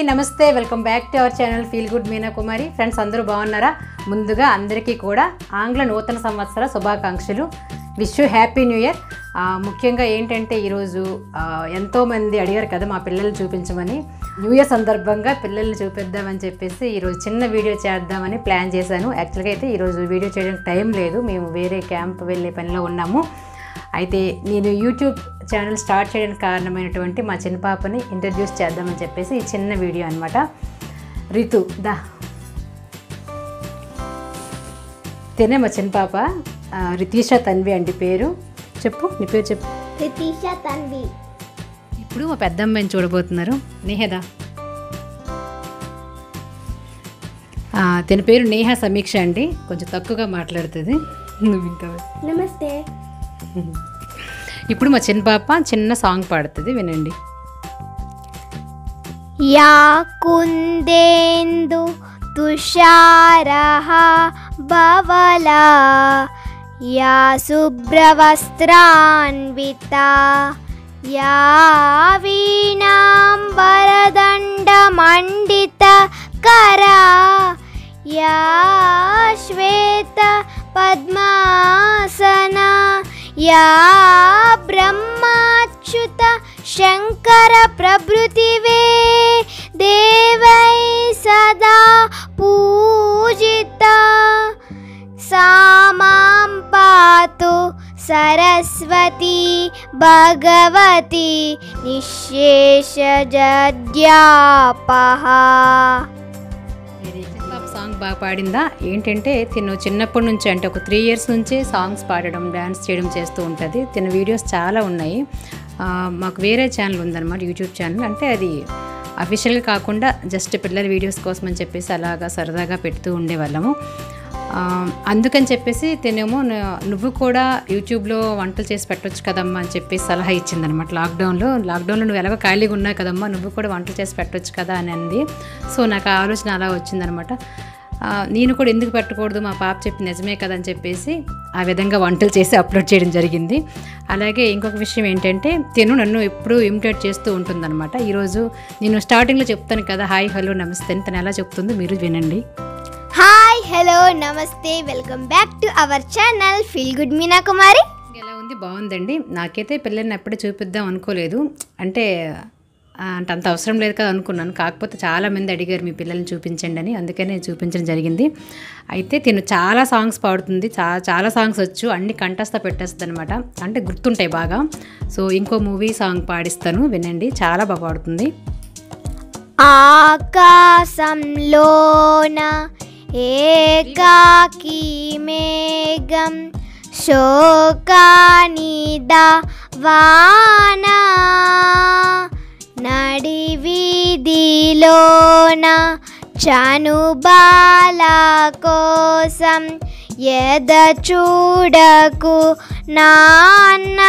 నమస్తే welcome back to our channel feel good Meena Kumari. Friends అందరూ బాగున్నారా? ముందుగా అందరికీ కూడా ఆంగ్ల నూతన సంవత్సర శుభాకాంక్షలు. Wish you happy new year. ముఖ్యంగా ఏంటంటే ఈరోజు ఎంతోమంది అడిగారు కదా మా పిల్లల్ని చూపించమని. న్యూ ఇయర్ సందర్భంగా పిల్లల్ని చూపిద్దామని చెప్పేసి ఈరోజు చిన్న వీడియో చేద్దామని ప్లాన్ చేశాను. యాక్చువల్గా అయితే ఈరోజు వీడియో చేయడానికి టైం లేదు. మేము వేరే క్యాంప్ వెళ్ళే పనిలో ఉన్నాము. అయితే నేను యూట్యూబ్ ఛానల్ స్టార్ట్ చేయడానికి కారణమైనటువంటి మా చిన్న పాపని ఇంట్రడ్యూస్ చేద్దామని చెప్పేసి ఈ చిన్న వీడియో అనమాట రితు దా. తినే మా చిన్న పాప రితీష తన్వి అండి పేరు. చెప్పు నీ పేరు చెప్పు. రితీష తన్వి. ఇప్పుడు మా పెద్దమ్మాయిని చూడబోతున్నారు. నేహదా. తిన పేరు నేహ సమీక్ష అండి. కొంచెం తక్కువగా మాట్లాడుతుంది. నువ్వు ఇంకా నమస్తే. ఇప్పుడు మా చిన్న పాప చిన్న సాంగ్ పాడుతుంది వినండి. యా కుందేందు తుషారహ బవలా యా శుభ్రవస్త్రాన్విత యా వీణాంబరదండమండితకరా యా శ్వేత పద్మాసనా యా ब्रह्माच्युता शङ्करप्रभृतिवे देवै सदा पूजिता। सा मां पातु सरस्वती भगवती निशेषजज्ञापहा। బాగా పాడిందా? ఏంటంటే తిను చిన్నప్పటి నుంచి అంటే ఒక త్రీ ఇయర్స్ నుంచే సాంగ్స్ పాడడం డ్యాన్స్ చేయడం చేస్తూ ఉంటుంది. తిన వీడియోస్ చాలా ఉన్నాయి. మాకు వేరే ఛానల్ ఉందన్నమాట యూట్యూబ్ ఛానల్ అంటే అది అఫీషియల్గా కాకుండా జస్ట్ పిల్లల వీడియోస్ కోసం అని చెప్పేసి అలాగా సరదాగా పెడుతూ ఉండేవాళ్ళము. అందుకని చెప్పేసి తినేమో నువ్వు కూడా యూట్యూబ్లో వంటలు చేసి పెట్టవచ్చు కదమ్మా అని చెప్పేసి సలహా ఇచ్చిందనమాట లాక్డౌన్లో లాక్డౌన్లో నువ్వు ఎలాగో ఖాళీగా ఉన్నావు కదమ్మా నువ్వు కూడా వంటలు చేసి పెట్టవచ్చు కదా అని అంది. సో నాకు ఆ ఆలోచన అలా వచ్చిందనమాట నేను కూడా ఎందుకు పెట్టకూడదు? మా పాప చెప్పి నిజమే కదా అని చెప్పేసి ఆ విధంగా వంటలు చేసి అప్లోడ్ చేయడం జరిగింది. అలాగే ఇంకొక విషయం ఏంటంటే తిను నన్ను ఎప్పుడూ ఇమిటేట్ చేస్తూ ఉంటుందన్నమాట. ఈరోజు నేను స్టార్టింగ్లో చెప్తాను కదా హాయ్ హలో నమస్తే అని తను ఎలా చెప్తుందో మీరు వినండి. హాయ్ హలో నమస్తే welcome back to our channel feel good Meena Kumari. ఎలా ఉంది? బాగుందండి. నాకైతే పిల్లల్ని ఎప్పుడే చూపిద్దాం అనుకోలేదు. అంటే అంటే అంత అవసరం లేదు కదా అనుకున్నాను. కాకపోతే చాలామంది అడిగారు మీ పిల్లల్ని చూపించండి అని. అందుకనే చూపించడం జరిగింది. అయితే తిను చాలా సాంగ్స్ పాడుతుంది. చా చాలా సాంగ్స్ వచ్చు. అన్ని కంఠస్థ పెట్టేస్తుంది అనమాట అంటే గుర్తుంటాయి బాగా. సో ఇంకో మూవీ సాంగ్ పాడిస్తాను. వినండి. చాలా బాగా పాడుతుంది. ఆకాశంలోన ఏకాకి మేఘం శోకానిద వానా. వీధిలోన చనుబాల కోసం ఎద చూడకు నాన్న.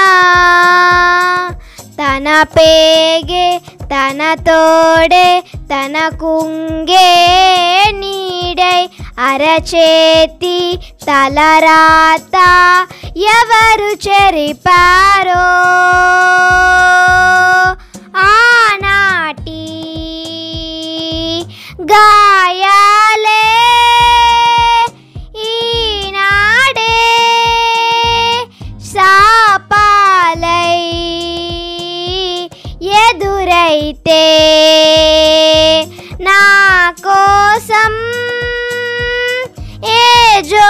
తన పేగే తన తోడే తన కుంగే నీడై అరచేతి తలరాత ఎవరు చెరిపారో? ఆనాటి గాయాలే ఈనాడే శాపాలై ఎదురైతే నా కోసం ఏ జో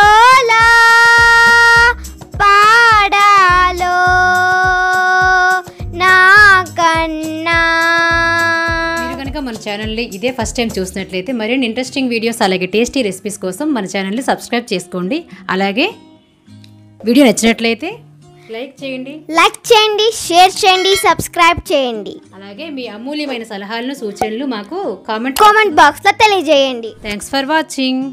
ఛానల్ని ఇదే ఫస్ట్ టైం చూసినట్లయితే మరిన్ని ఇంట్రెస్టింగ్ వీడియోస్ అలాగే టేస్టీ రెసిపీస్ కోసం మన ఛానల్ని సబ్స్క్రైబ్ చేసుకోండి. అలాగే వీడియో నచ్చినట్లయితే లైక్ చేయండి. లైక్ చేయండి షేర్ చేయండి సబ్స్క్రైబ్ చేయండి. అలాగే మీ అమూల్యమైన సలహాలను సూచనలు మాకు కామెంట్ కామెంట్ బాక్స్లో తెలియజేయండి. Thanks for watching